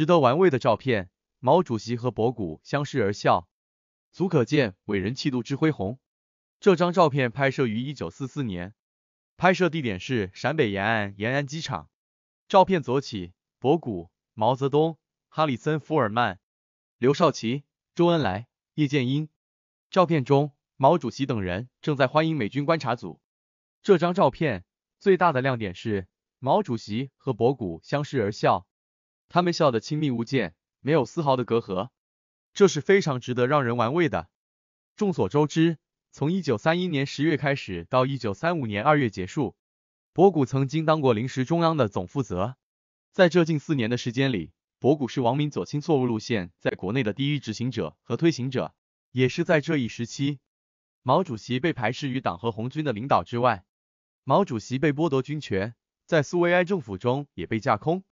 值得玩味的照片，毛主席和博古相视而笑，足可见伟人气度之恢宏。这张照片拍摄于一九四四年，拍摄地点是陕北延安延安机场。照片左起，博古、毛泽东、哈里森·福尔曼、刘少奇、周恩来、叶剑英。照片中，毛主席等人正在欢迎美军观察组。这张照片最大的亮点是毛主席和博古相视而笑。他们笑得亲密无间，没有丝毫的隔阂，这是非常值得让人玩味的。众所周知，从一九三一年十月开始到一九三五年二月结束，博古曾经当过临时中央的总负责。在这近四年的时间里，博古是王明左倾错误路线在国内的第一执行者和推行者。也是在这一时期，毛主席被排斥于党和红军的领导之外，毛主席被剥夺军权，在苏维埃政府中也被架空。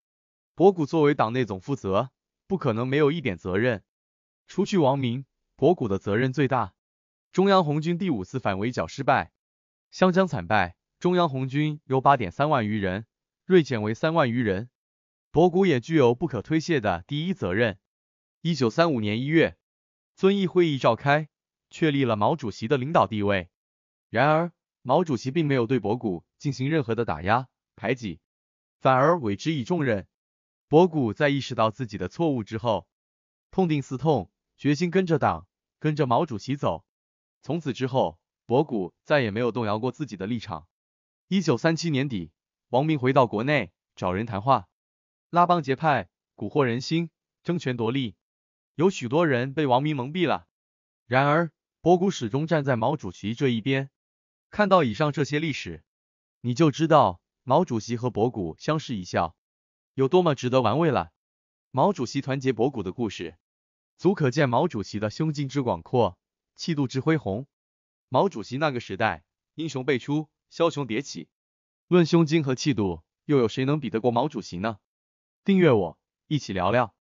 博古作为党内总负责，不可能没有一点责任。除去王明，博古的责任最大。中央红军第五次反围剿失败，湘江惨败，中央红军由八点三万余人锐减为三万余人，博古也具有不可推卸的第一责任。一九三五年一月，遵义会议召开，确立了毛主席的领导地位。然而，毛主席并没有对博古进行任何的打压排挤，反而委之以重任。博古在意识到自己的错误之后，痛定思痛，决心跟着党，跟着毛主席走。从此之后，博古再也没有动摇过自己的立场。一九三七年底，王明回到国内找人谈话，拉帮结派，蛊惑人心，争权夺利，有许多人被王明蒙蔽了。然而，博古始终站在毛主席这一边。看到以上这些历史，你就知道毛主席和博古相视一笑。有多么值得玩味了！毛主席团结博古的故事，足可见毛主席的胸襟之广阔，气度之恢宏。毛主席那个时代，英雄辈出，枭雄迭起。论胸襟和气度，又有谁能比得过毛主席呢？订阅我，一起聊聊。